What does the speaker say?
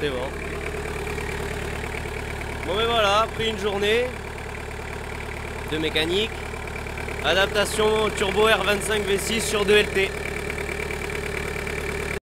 c'est bon. Bon mais voilà, après une journée de mécanique, adaptation turbo R25 V6 sur 2 LT.